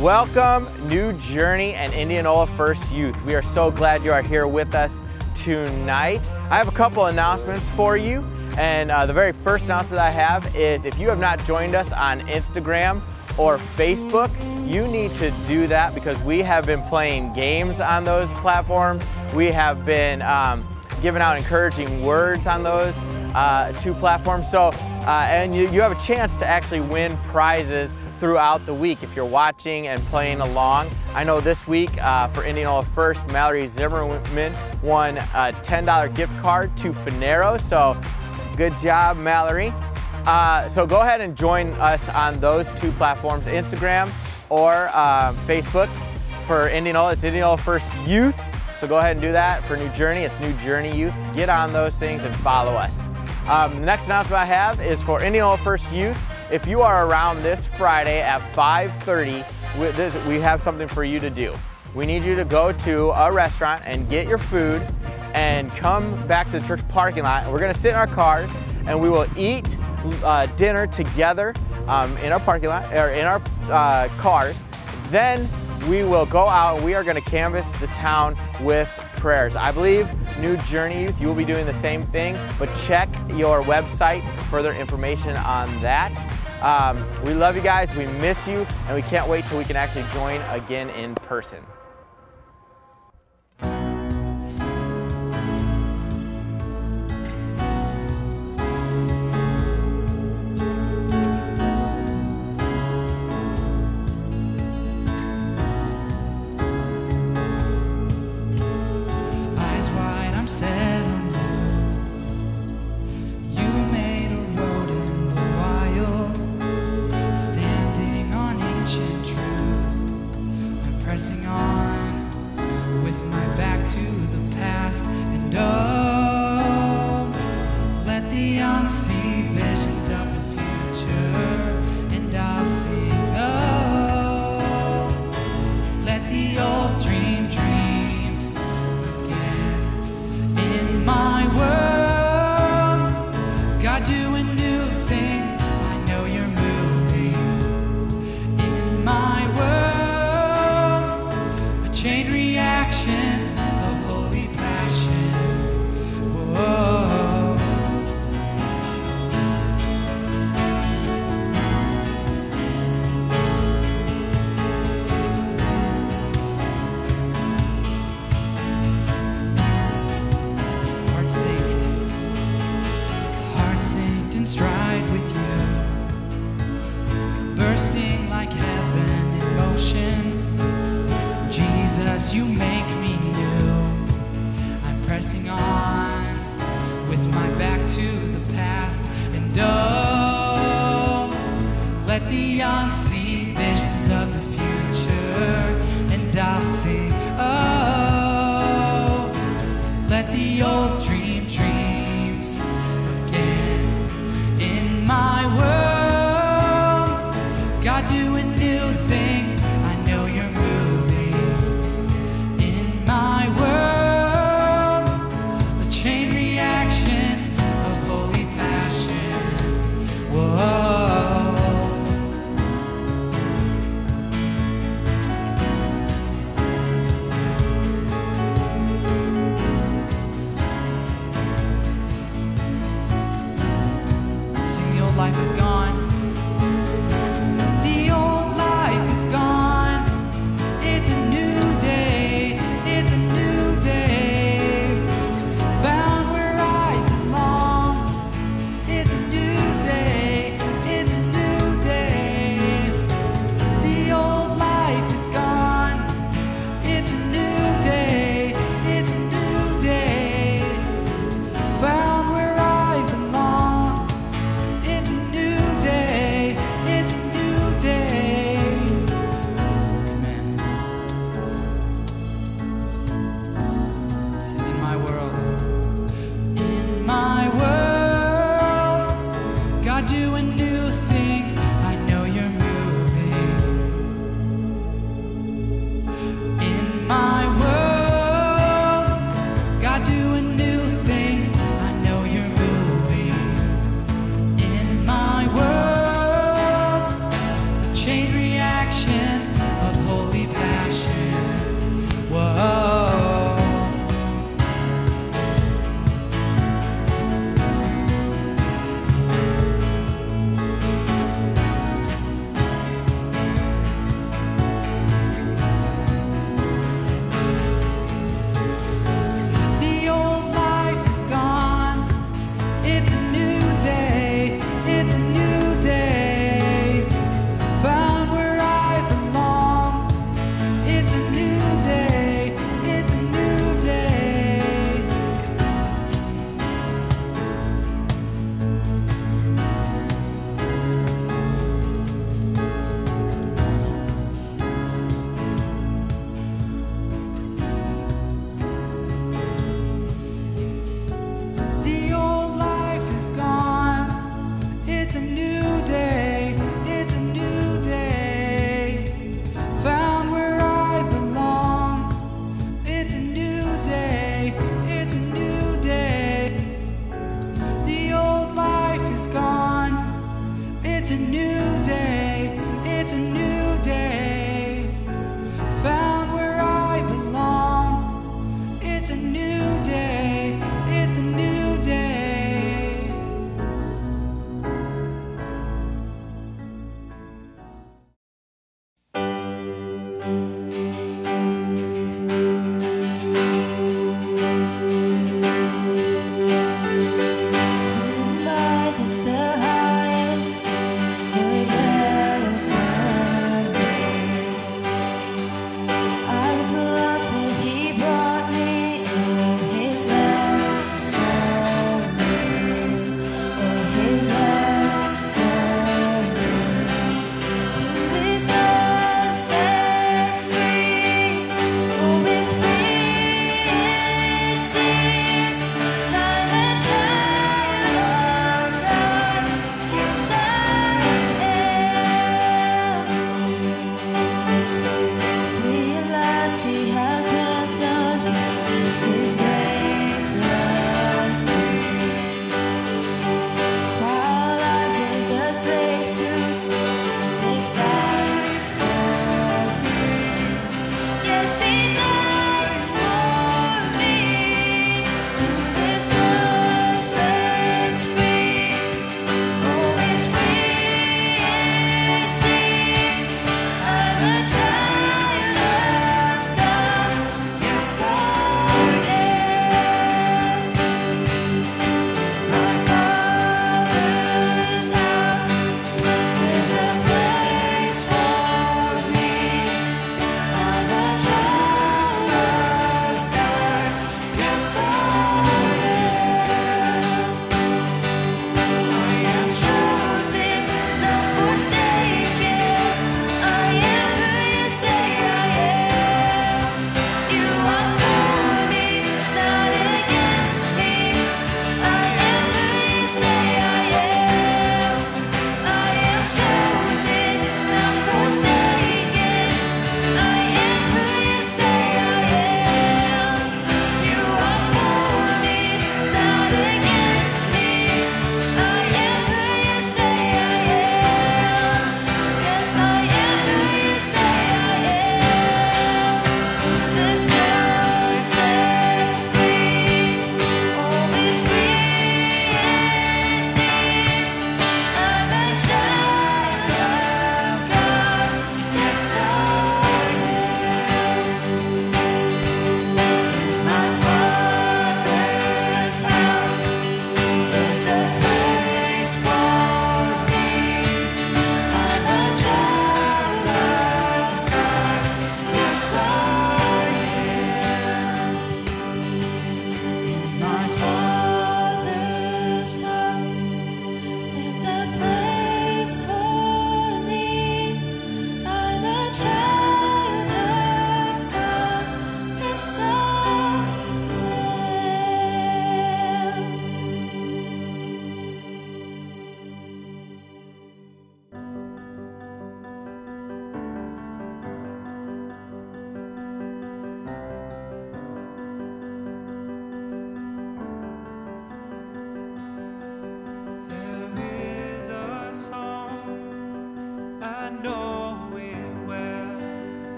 Welcome, New Journey and Indianola First Youth. We are so glad you are here with us tonight. I have a couple announcements for you. And uh, the very first announcement I have is if you have not joined us on Instagram or Facebook, you need to do that because we have been playing games on those platforms. We have been um, giving out encouraging words on those uh, two platforms. So, uh, and you, you have a chance to actually win prizes throughout the week if you're watching and playing along. I know this week uh, for Indianola First, Mallory Zimmerman won a $10 gift card to Finero, so good job, Mallory. Uh, so go ahead and join us on those two platforms, Instagram or uh, Facebook for Indianola. It's Indianola First Youth. So go ahead and do that for New Journey. It's New Journey Youth. Get on those things and follow us. Um, the next announcement I have is for Indianola First Youth. If you are around this Friday at 5.30, we, we have something for you to do. We need you to go to a restaurant and get your food and come back to the church parking lot. We're gonna sit in our cars and we will eat uh, dinner together um, in our parking lot or in our uh, cars. Then we will go out and we are gonna canvass the town with prayers. I believe New Journey Youth, you will be doing the same thing, but check your website for further information on that. Um, we love you guys, we miss you, and we can't wait till we can actually join again in person.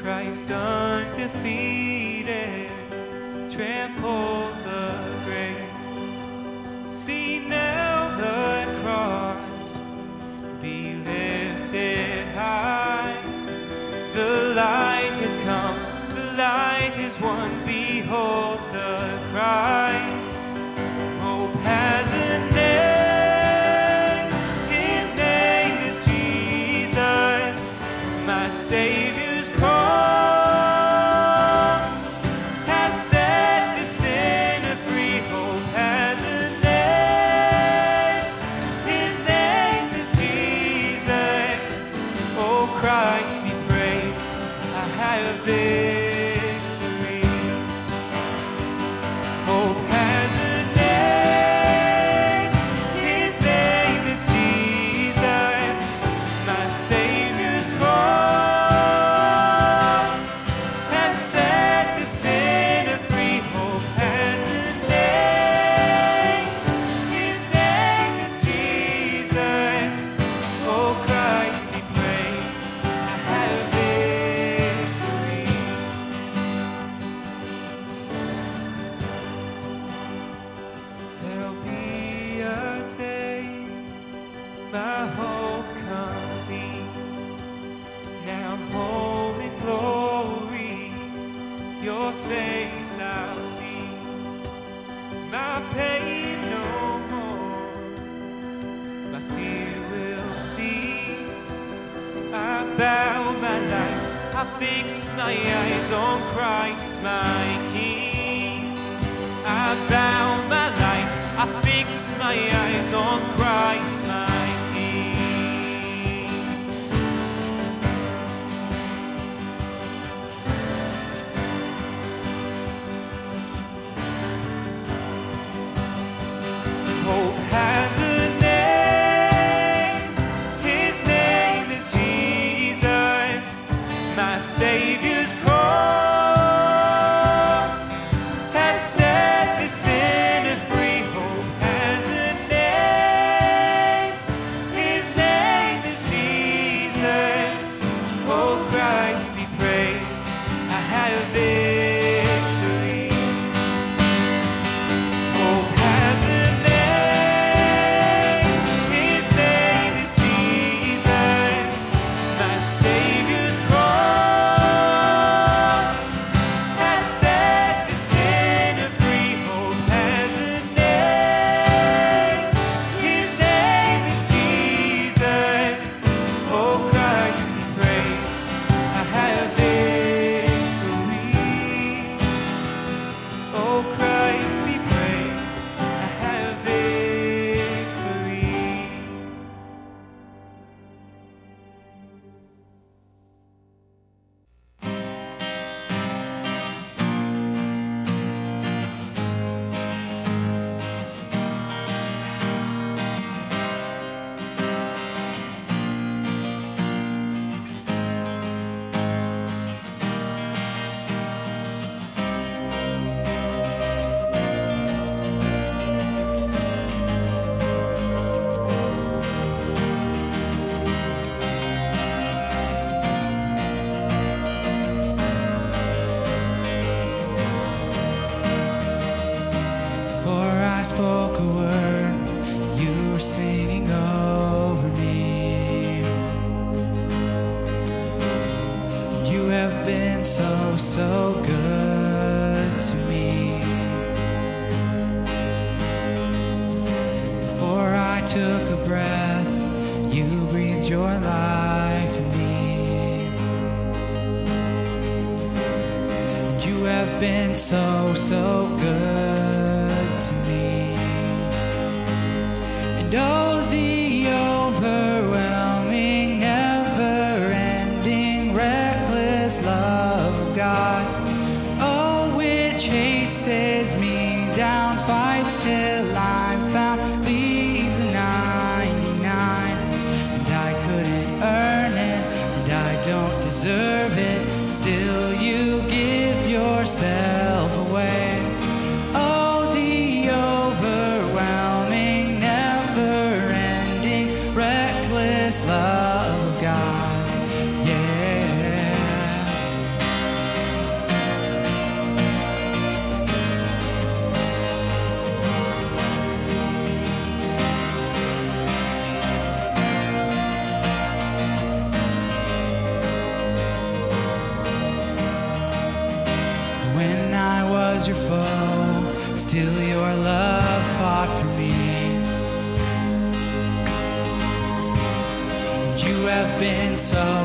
Christ undefeated trampled the grave. See now the cross be lifted high. The light has come, the light is one. Behold the Christ. My hope complete. Now home in glory, your face I'll see. My pain no more, my fear will cease. I bow my life, I fix my eyes on Christ, my King. I bow my life, I fix my eyes on Christ, took a breath, you breathed your life in me. And you have been so, so good to me. And oh, the overwhelming, never ending, reckless love of God. Oh, which chases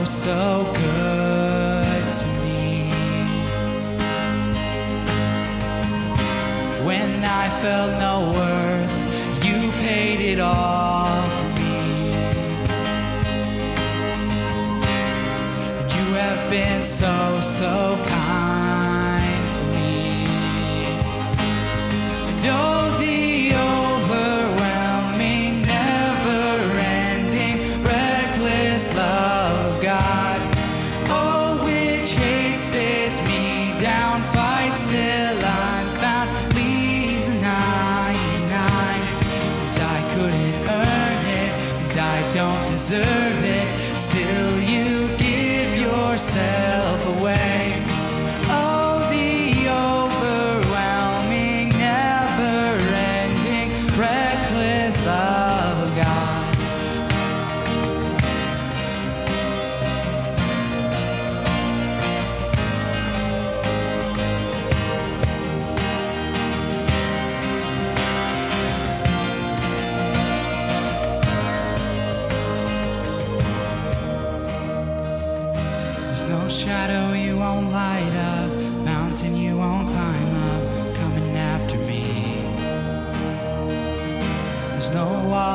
so, good to me. When I felt no worth, you paid it all for me. You have been so, so kind to me. And oh,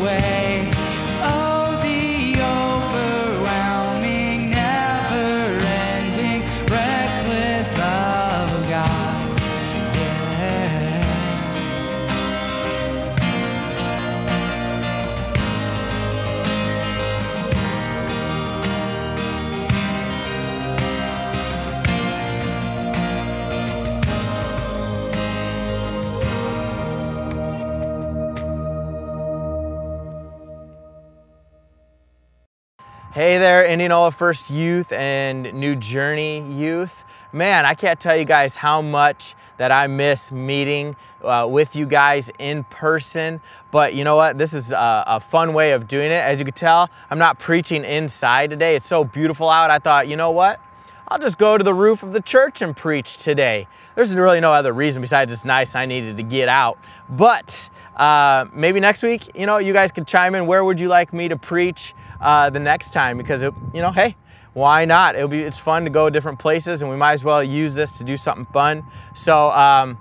Away. Hey there, Indianola First Youth and New Journey Youth. Man, I can't tell you guys how much that I miss meeting uh, with you guys in person. But you know what? This is a, a fun way of doing it. As you can tell, I'm not preaching inside today. It's so beautiful out. I thought, you know what? I'll just go to the roof of the church and preach today. There's really no other reason besides it's nice. I needed to get out. But uh, maybe next week, you know, you guys could chime in. Where would you like me to preach uh, the next time? Because it, you know, hey, why not? It'll be it's fun to go different places, and we might as well use this to do something fun. So. Um,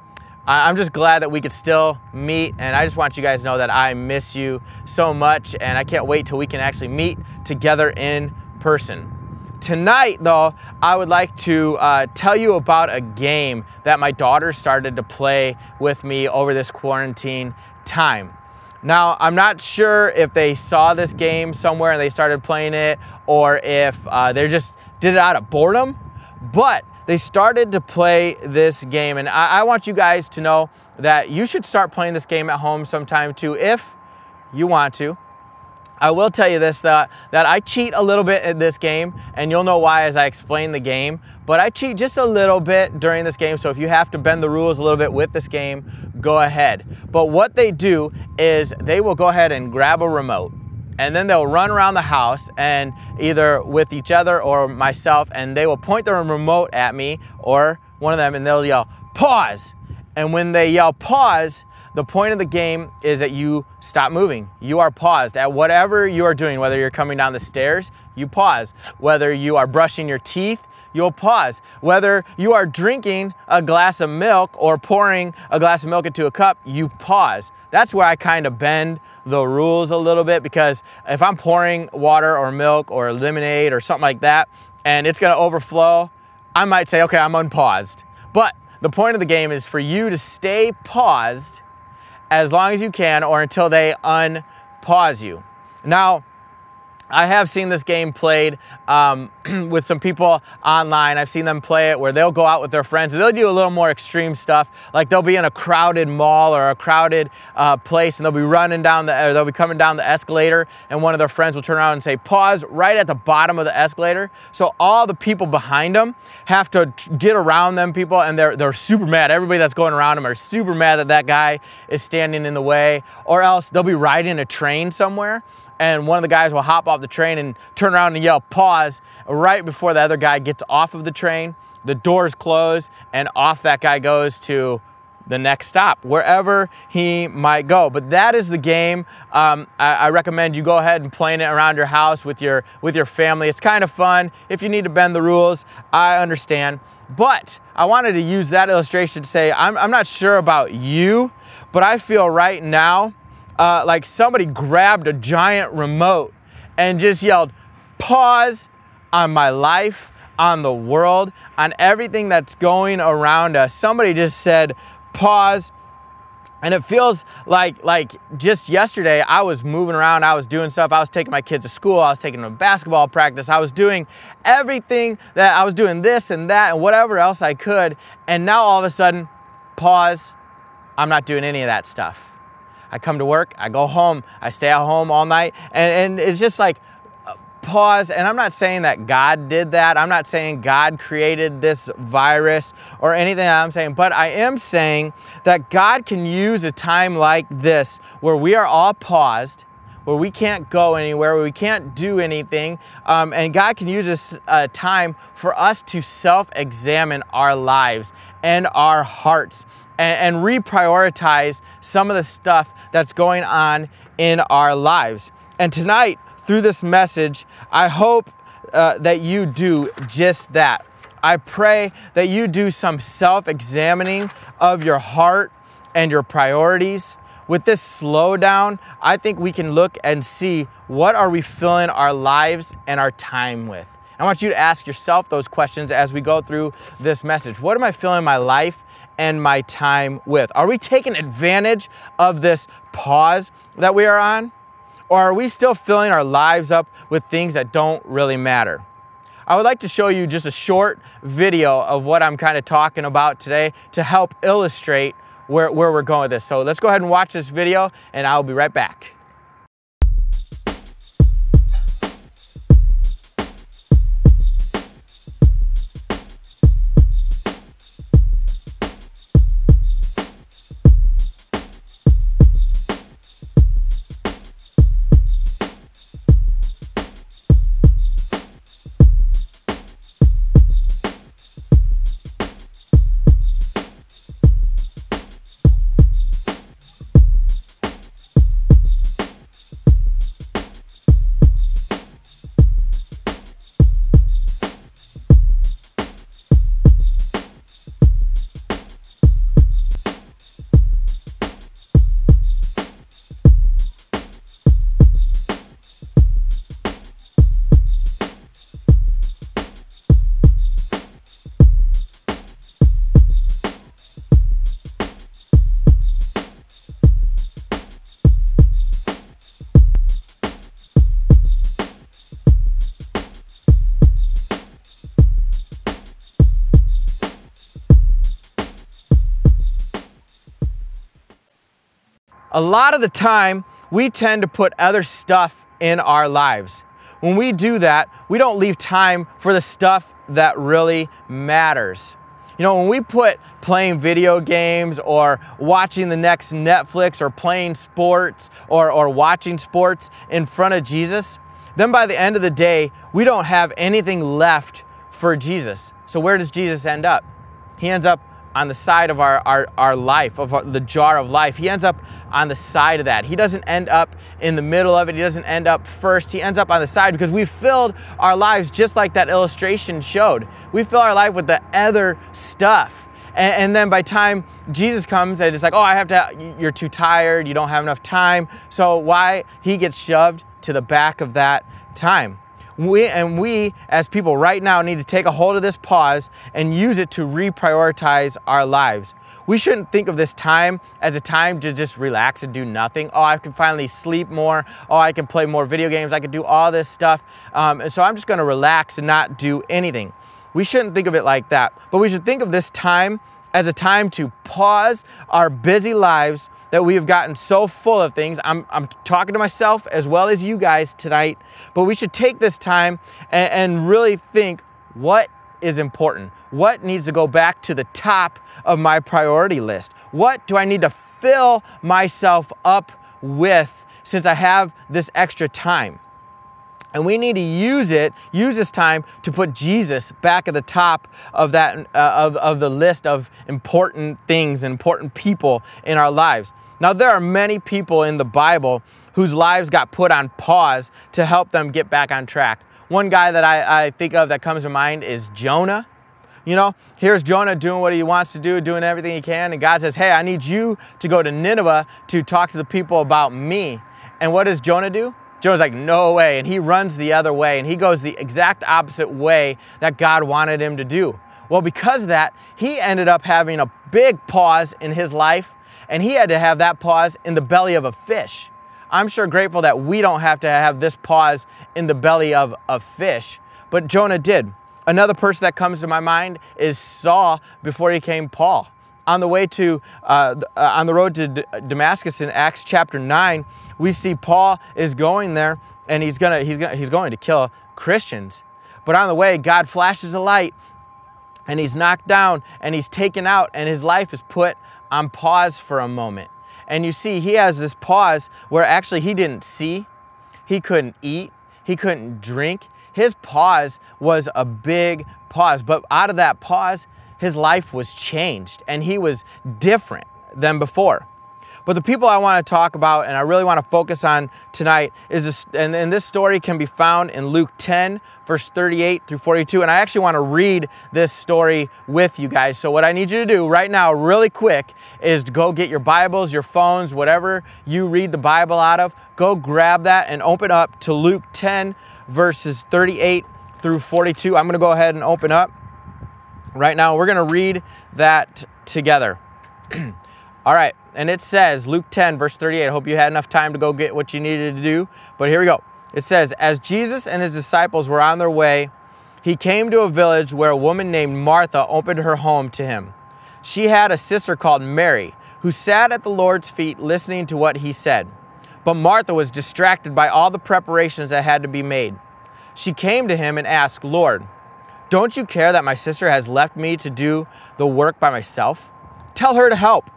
I'm just glad that we could still meet, and I just want you guys to know that I miss you so much, and I can't wait till we can actually meet together in person. Tonight, though, I would like to uh, tell you about a game that my daughter started to play with me over this quarantine time. Now, I'm not sure if they saw this game somewhere and they started playing it, or if uh, they just did it out of boredom, but they started to play this game. And I, I want you guys to know that you should start playing this game at home sometime too, if you want to. I will tell you this that, that I cheat a little bit in this game, and you'll know why as I explain the game. But I cheat just a little bit during this game, so if you have to bend the rules a little bit with this game, go ahead. But what they do is they will go ahead and grab a remote, and then they'll run around the house and either with each other or myself, and they will point their remote at me or one of them, and they'll yell, pause. And when they yell pause, the point of the game is that you stop moving. You are paused at whatever you are doing, whether you're coming down the stairs, you pause. Whether you are brushing your teeth, you'll pause. Whether you are drinking a glass of milk or pouring a glass of milk into a cup, you pause. That's where I kind of bend the rules a little bit because if I'm pouring water or milk or lemonade or something like that and it's gonna overflow, I might say, okay, I'm unpaused. But the point of the game is for you to stay paused as long as you can or until they unpause you. Now, I have seen this game played um, with some people online. I've seen them play it where they'll go out with their friends and they'll do a little more extreme stuff. Like they'll be in a crowded mall or a crowded uh, place and they'll be running down the, or they'll be coming down the escalator and one of their friends will turn around and say, pause right at the bottom of the escalator. So all the people behind them have to get around them people and they're, they're super mad. Everybody that's going around them are super mad that that guy is standing in the way or else they'll be riding a train somewhere and one of the guys will hop off the train and turn around and yell pause right before the other guy gets off of the train. The doors close and off that guy goes to the next stop, wherever he might go. But that is the game. Um, I, I, recommend you go ahead and playing it around your house with your with your family. It's kind of fun. If you need to bend the rules, I understand. But I wanted to use that illustration to say I'm, I'm not sure about you, but I feel right now uh, like somebody grabbed a giant remote and just yelled, pause on my life, on the world, on everything that's going around us. Somebody just said, pause. And it feels like like just yesterday I was moving around, I was doing stuff, I was taking my kids to school, I was taking them to basketball practice, I was doing everything that I was doing this and that and whatever else I could. And now all of a sudden, pause, I'm not doing any of that stuff. I come to work, I go home, I stay at home all night, and, and it's just like pause. And I'm not saying that God did that. I'm not saying God created this virus or anything I'm saying, but I am saying that God can use a time like this where we are all paused where we can't go anywhere, where we can't do anything. Um, and God can use this uh, time for us to self examine our lives and our hearts and, and reprioritize some of the stuff that's going on in our lives. And tonight, through this message, I hope uh, that you do just that. I pray that you do some self examining of your heart and your priorities. With this slowdown, I think we can look and see what are we filling our lives and our time with. I want you to ask yourself those questions as we go through this message. What am I filling my life and my time with? Are we taking advantage of this pause that we are on? Or are we still filling our lives up with things that don't really matter? I would like to show you just a short video of what I'm kind of talking about today to help illustrate where, where we're going with this. So let's go ahead and watch this video and I'll be right back. A lot of the time, we tend to put other stuff in our lives. When we do that, we don't leave time for the stuff that really matters. You know, when we put playing video games or watching the next Netflix or playing sports or, or watching sports in front of Jesus, then by the end of the day, we don't have anything left for Jesus. So where does Jesus end up? He ends up on the side of our, our, our life, of our, the jar of life. He ends up on the side of that. He doesn't end up in the middle of it. He doesn't end up first. He ends up on the side because we filled our lives just like that illustration showed. We fill our life with the other stuff. And, and then by time Jesus comes it's like, oh, I have to, you're too tired. You don't have enough time. So why? He gets shoved to the back of that time. We, and we, as people right now, need to take a hold of this pause and use it to reprioritize our lives. We shouldn't think of this time as a time to just relax and do nothing. Oh, I can finally sleep more. Oh, I can play more video games. I can do all this stuff. Um, and so I'm just going to relax and not do anything. We shouldn't think of it like that. But we should think of this time as a time to pause our busy lives that we have gotten so full of things. I'm, I'm talking to myself as well as you guys tonight, but we should take this time and, and really think what is important? What needs to go back to the top of my priority list? What do I need to fill myself up with since I have this extra time? And we need to use it, use this time to put Jesus back at the top of that uh, of, of the list of important things, important people in our lives. Now there are many people in the Bible whose lives got put on pause to help them get back on track. One guy that I, I think of that comes to mind is Jonah. You know, here's Jonah doing what he wants to do, doing everything he can, and God says, Hey, I need you to go to Nineveh to talk to the people about me. And what does Jonah do? Jonah's like, no way. And he runs the other way and he goes the exact opposite way that God wanted him to do. Well, because of that, he ended up having a big pause in his life and he had to have that pause in the belly of a fish. I'm sure grateful that we don't have to have this pause in the belly of a fish, but Jonah did. Another person that comes to my mind is Saul before he came Paul. On the way to, uh, uh, on the road to D- Damascus in Acts chapter 9, we see Paul is going there and he's gonna he's gonna he's going to kill Christians. But on the way, God flashes a light and he's knocked down and he's taken out and his life is put on pause for a moment. And you see, he has this pause where actually he didn't see, he couldn't eat, he couldn't drink. His pause was a big pause, but out of that pause, his life was changed and he was different than before. But the people I want to talk about and I really want to focus on tonight is this, and, and this story can be found in Luke 10, verse 38 through 42. And I actually want to read this story with you guys. So, what I need you to do right now, really quick, is go get your Bibles, your phones, whatever you read the Bible out of, go grab that and open up to Luke 10, verses 38 through 42. I'm going to go ahead and open up right now. We're going to read that together. All right, and it says, Luke 10, verse 38. I hope you had enough time to go get what you needed to do, but here we go. It says, As Jesus and his disciples were on their way, he came to a village where a woman named Martha opened her home to him. She had a sister called Mary, who sat at the Lord's feet listening to what he said. But Martha was distracted by all the preparations that had to be made. She came to him and asked, Lord, don't you care that my sister has left me to do the work by myself? Tell her to help.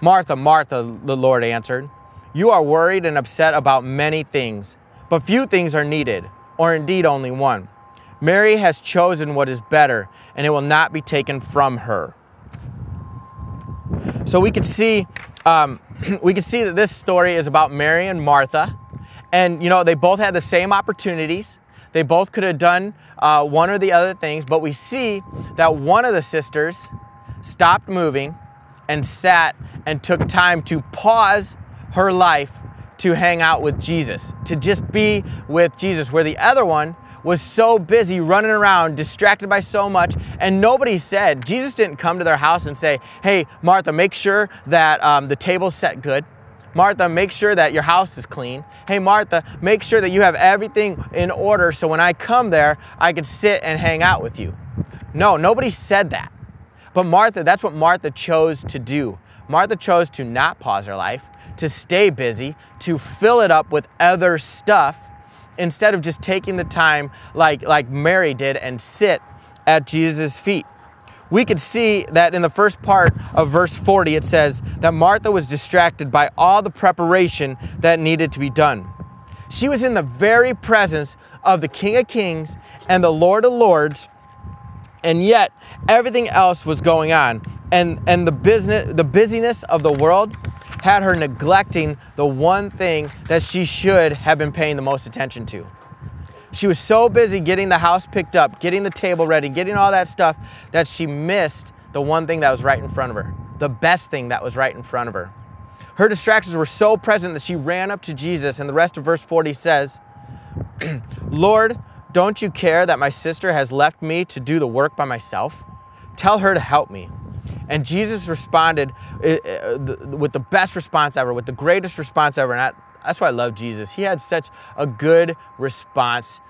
Martha, Martha, the Lord answered, you are worried and upset about many things, but few things are needed, or indeed only one. Mary has chosen what is better, and it will not be taken from her. So we could see, um, we could see that this story is about Mary and Martha, and you know they both had the same opportunities. They both could have done uh, one or the other things, but we see that one of the sisters stopped moving and sat and took time to pause her life to hang out with Jesus, to just be with Jesus, where the other one was so busy running around, distracted by so much, and nobody said, Jesus didn't come to their house and say, Hey, Martha, make sure that um, the table's set good. Martha, make sure that your house is clean. Hey, Martha, make sure that you have everything in order so when I come there, I can sit and hang out with you. No, nobody said that. But Martha, that's what Martha chose to do. Martha chose to not pause her life, to stay busy, to fill it up with other stuff instead of just taking the time like, like Mary did and sit at Jesus' feet. We could see that in the first part of verse 40, it says that Martha was distracted by all the preparation that needed to be done. She was in the very presence of the King of Kings and the Lord of Lords and yet everything else was going on and and the business the busyness of the world had her neglecting the one thing that she should have been paying the most attention to she was so busy getting the house picked up getting the table ready getting all that stuff that she missed the one thing that was right in front of her the best thing that was right in front of her her distractions were so present that she ran up to jesus and the rest of verse 40 says Lord, don't you care that my sister has left me to do the work by myself? Tell her to help me. And Jesus responded uh, the- with the best response ever, with the greatest response ever. And that, that's why I love Jesus. He had such a good response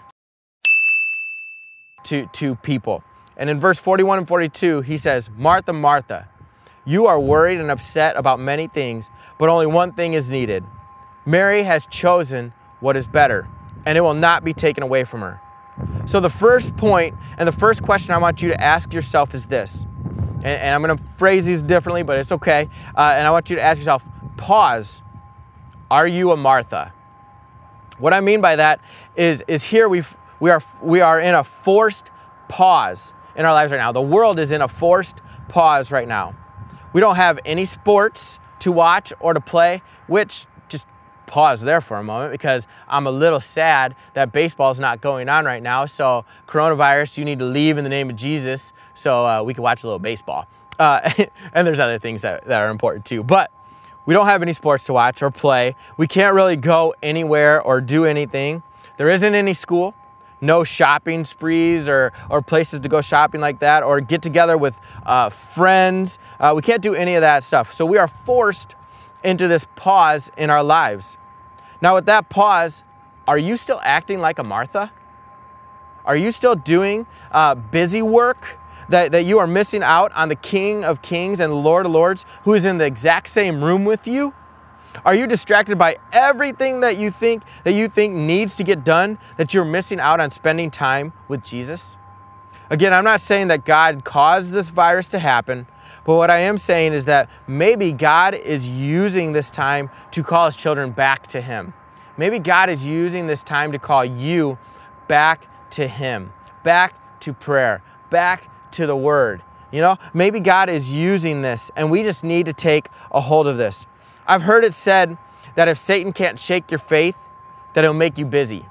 to, to people. And in verse 41 and 42, he says, Martha, Martha, you are worried and upset about many things, but only one thing is needed. Mary has chosen what is better, and it will not be taken away from her. So, the first point and the first question I want you to ask yourself is this. And, and I'm going to phrase these differently, but it's okay. Uh, and I want you to ask yourself pause. Are you a Martha? What I mean by that is, is here we we are we are in a forced pause in our lives right now. The world is in a forced pause right now. We don't have any sports to watch or to play, which just pause there for a moment because I'm a little sad that baseball's not going on right now. So coronavirus, you need to leave in the name of Jesus so uh, we can watch a little baseball. Uh, and there's other things that, that are important too. But we don't have any sports to watch or play. We can't really go anywhere or do anything. There isn't any school, no shopping sprees or, or places to go shopping like that or get together with uh, friends. Uh, we can't do any of that stuff. So we are forced into this pause in our lives. Now, with that pause, are you still acting like a Martha? Are you still doing uh, busy work that, that you are missing out on the King of Kings and Lord of Lords who is in the exact same room with you? Are you distracted by everything that you think that you think needs to get done that you're missing out on spending time with Jesus? Again, I'm not saying that God caused this virus to happen, but what I am saying is that maybe God is using this time to call his children back to him. Maybe God is using this time to call you back to him, back to prayer, back to the word. You know, maybe God is using this and we just need to take a hold of this. I've heard it said that if Satan can't shake your faith, that it'll make you busy.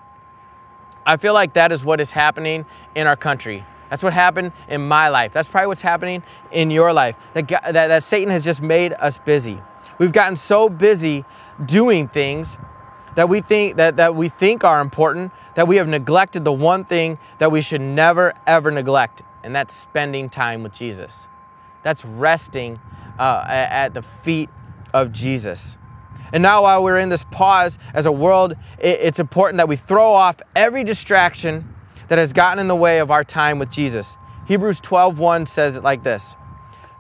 I feel like that is what is happening in our country. That's what happened in my life. That's probably what's happening in your life. That, that, that Satan has just made us busy. We've gotten so busy doing things that we think that, that we think are important that we have neglected the one thing that we should never ever neglect, and that's spending time with Jesus. That's resting uh, at the feet of Jesus. And now, while we're in this pause as a world, it's important that we throw off every distraction that has gotten in the way of our time with Jesus. Hebrews 12:1 says it like this.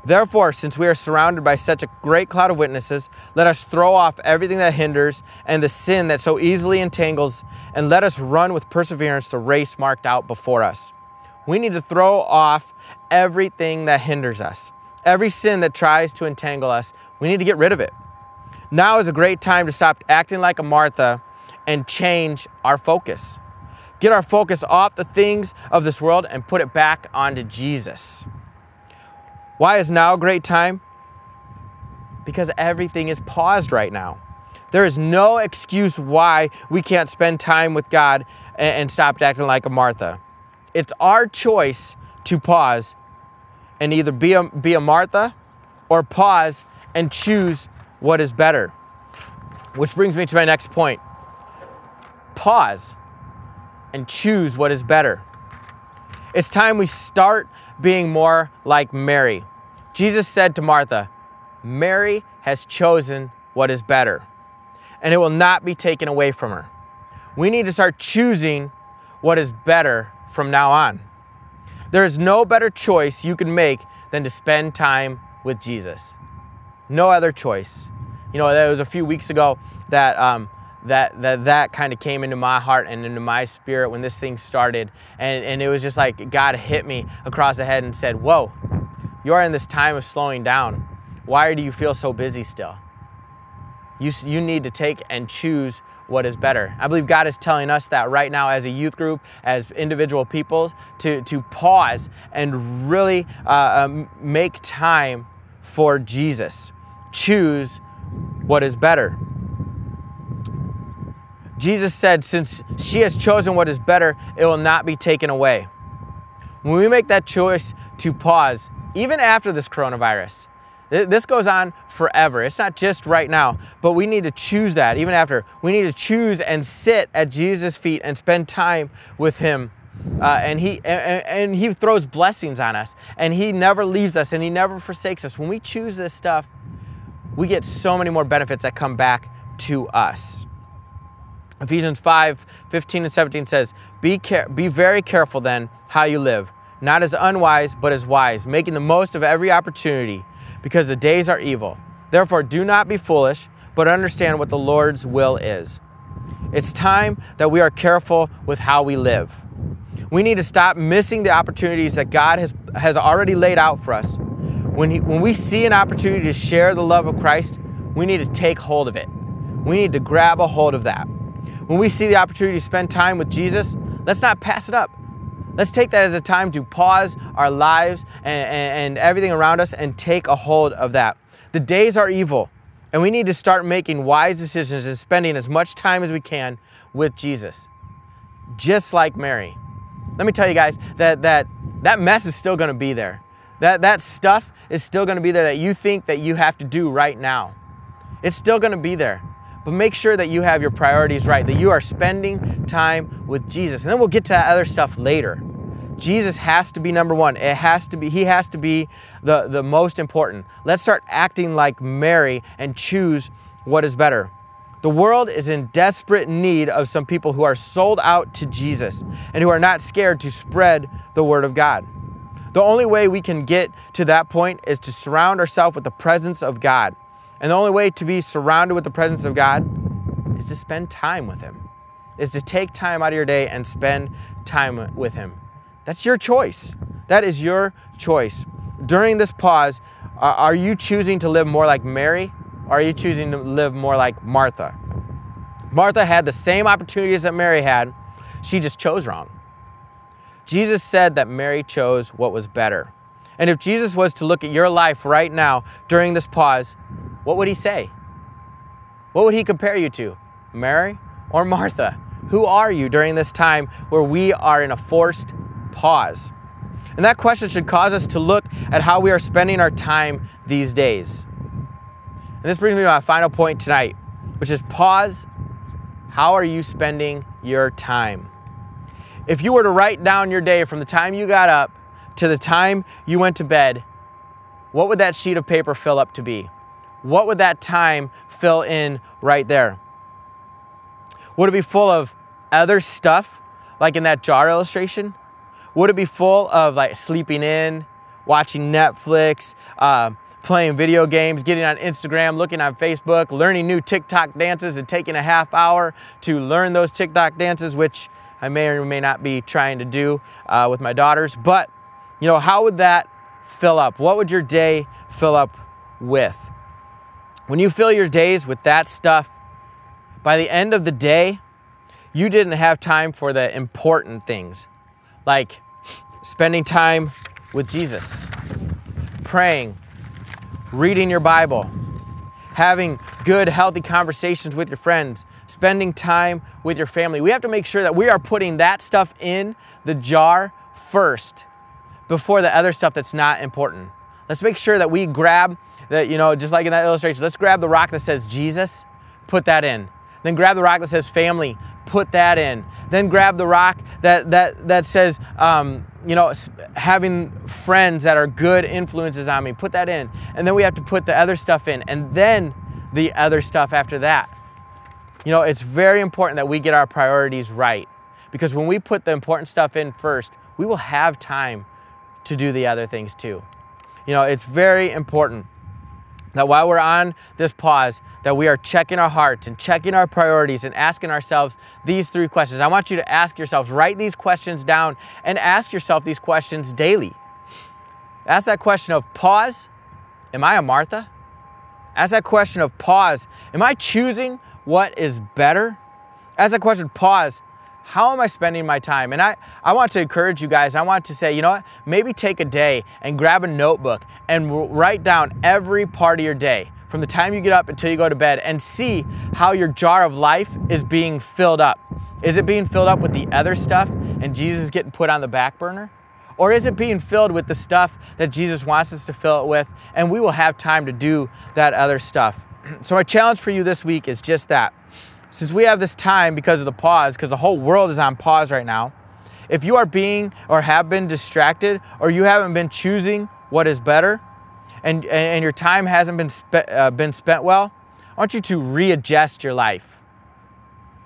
Therefore, since we are surrounded by such a great cloud of witnesses, let us throw off everything that hinders and the sin that so easily entangles, and let us run with perseverance the race marked out before us. We need to throw off everything that hinders us, every sin that tries to entangle us. We need to get rid of it. Now is a great time to stop acting like a Martha and change our focus. Get our focus off the things of this world and put it back onto Jesus. Why is now a great time? Because everything is paused right now. There is no excuse why we can't spend time with God and, stop acting like a Martha. It's our choice to pause and either be a, be a Martha or pause and choose what is better. Which brings me to my next point. Pause and choose what is better. It's time we start being more like Mary. Jesus said to Martha, Mary has chosen what is better, and it will not be taken away from her. We need to start choosing what is better from now on. There is no better choice you can make than to spend time with Jesus. No other choice. You know, that was a few weeks ago that um, that that that kind of came into my heart and into my spirit when this thing started, and and it was just like God hit me across the head and said, "Whoa, you are in this time of slowing down. Why do you feel so busy still? You you need to take and choose what is better. I believe God is telling us that right now as a youth group, as individual people, to, to pause and really uh, um, make time for Jesus. Choose what is better. Jesus said, Since she has chosen what is better, it will not be taken away. When we make that choice to pause, even after this coronavirus, this goes on forever. It's not just right now, but we need to choose that even after. We need to choose and sit at Jesus' feet and spend time with Him. Uh, and he and, and he throws blessings on us, and he never leaves us, and he never forsakes us. When we choose this stuff, we get so many more benefits that come back to us. Ephesians 5 15 and 17 says, be, care- be very careful then how you live, not as unwise, but as wise, making the most of every opportunity, because the days are evil. Therefore, do not be foolish, but understand what the Lord's will is. It's time that we are careful with how we live. We need to stop missing the opportunities that God has, has already laid out for us. When, he, when we see an opportunity to share the love of Christ, we need to take hold of it. We need to grab a hold of that. When we see the opportunity to spend time with Jesus, let's not pass it up. Let's take that as a time to pause our lives and, and, and everything around us and take a hold of that. The days are evil, and we need to start making wise decisions and spending as much time as we can with Jesus, just like Mary. Let me tell you guys that that, that mess is still going to be there. That, that stuff is still going to be there that you think that you have to do right now. It's still going to be there. But make sure that you have your priorities right, that you are spending time with Jesus. And then we'll get to that other stuff later. Jesus has to be number one. It has to be, he has to be the, the most important. Let's start acting like Mary and choose what is better. The world is in desperate need of some people who are sold out to Jesus and who are not scared to spread the word of God. The only way we can get to that point is to surround ourselves with the presence of God. And the only way to be surrounded with the presence of God is to spend time with Him, is to take time out of your day and spend time with Him. That's your choice. That is your choice. During this pause, are you choosing to live more like Mary or are you choosing to live more like Martha? Martha had the same opportunities that Mary had, she just chose wrong. Jesus said that Mary chose what was better. And if Jesus was to look at your life right now during this pause, what would he say? What would he compare you to? Mary or Martha? Who are you during this time where we are in a forced pause? And that question should cause us to look at how we are spending our time these days. And this brings me to my final point tonight, which is pause. How are you spending your time? If you were to write down your day from the time you got up to the time you went to bed, what would that sheet of paper fill up to be? What would that time fill in right there? Would it be full of other stuff, like in that jar illustration? Would it be full of like sleeping in, watching Netflix, uh, playing video games, getting on Instagram, looking on Facebook, learning new TikTok dances, and taking a half hour to learn those TikTok dances, which I may or may not be trying to do uh, with my daughters. But, you know, how would that fill up? What would your day fill up with? When you fill your days with that stuff, by the end of the day, you didn't have time for the important things like spending time with Jesus, praying, reading your Bible, having good, healthy conversations with your friends, spending time with your family. We have to make sure that we are putting that stuff in the jar first before the other stuff that's not important. Let's make sure that we grab that, you know, just like in that illustration, let's grab the rock that says Jesus, put that in. Then grab the rock that says family, put that in. Then grab the rock that that that says, um, you know, having friends that are good influences on me, put that in. And then we have to put the other stuff in, and then the other stuff after that. You know, it's very important that we get our priorities right. Because when we put the important stuff in first, we will have time to do the other things too. You know, it's very important that while we're on this pause that we are checking our hearts and checking our priorities and asking ourselves these three questions. I want you to ask yourselves write these questions down and ask yourself these questions daily. Ask that question of pause am i a martha? Ask that question of pause am i choosing what is better As a question, pause. How am I spending my time? And I, I want to encourage you guys. I want to say, you know what? Maybe take a day and grab a notebook and write down every part of your day from the time you get up until you go to bed and see how your jar of life is being filled up. Is it being filled up with the other stuff and Jesus is getting put on the back burner? Or is it being filled with the stuff that Jesus wants us to fill it with and we will have time to do that other stuff? So, my challenge for you this week is just that. Since we have this time because of the pause, because the whole world is on pause right now, if you are being or have been distracted or you haven't been choosing what is better and, and your time hasn't been, spe- uh, been spent well, I want you to readjust your life.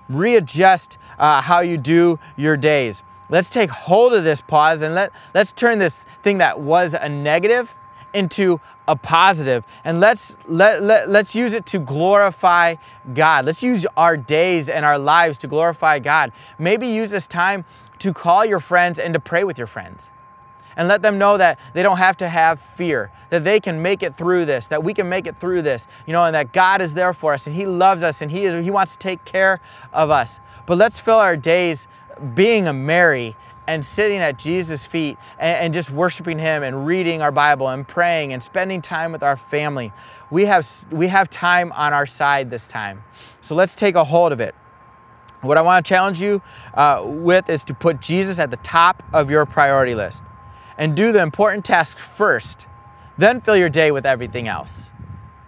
Readjust uh, how you do your days. Let's take hold of this pause and let, let's turn this thing that was a negative into a positive. And let's let, let, let's use it to glorify god. Let's use our days and our lives to glorify god. Maybe use this time to call your friends and to pray with your friends. And let them know that they don't have to have fear that they can make it through this that we can make it through this you know and that god is there for us and he loves us and he is he wants to take care of us. But let's fill our days being a mary and sitting at Jesus' feet and, and, just worshiping Him and reading our Bible and praying and spending time with our family. We have, we have time on our side this time. So let's take a hold of it. What I want to challenge you uh, with is to put Jesus at the top of your priority list and do the important tasks first, then fill your day with everything else.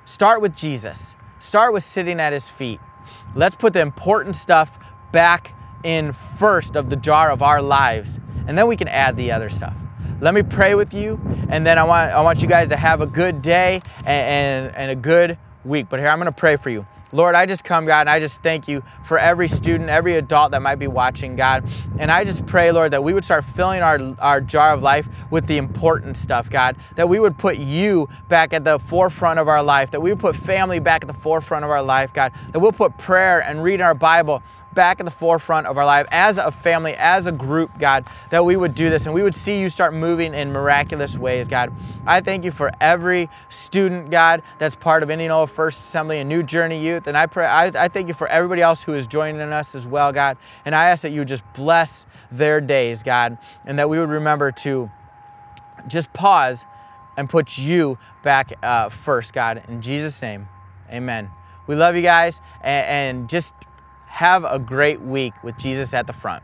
Start with Jesus, start with sitting at His feet. Let's put the important stuff back in first of the jar of our lives, and then we can add the other stuff. Let me pray with you, and then I want, I want you guys to have a good day and, and, and a good week. But here, I'm gonna pray for you. Lord, I just come, God, and I just thank you for every student, every adult that might be watching, God. And I just pray, Lord, that we would start filling our, our jar of life with the important stuff, God. That we would put you back at the forefront of our life, that we would put family back at the forefront of our life, God. That we'll put prayer and reading our Bible back at the forefront of our life as a family, as a group, God, that we would do this and we would see you start moving in miraculous ways, God. I thank you for every student, God, that's part of Indianola First Assembly and New Journey Youth. And I pray, I, I thank you for everybody else who is joining us as well, God. And I ask that you just bless their days, God, and that we would remember to just pause and put you back uh, first, God. In Jesus' name, amen. We love you guys and, and just have a great week with Jesus at the front.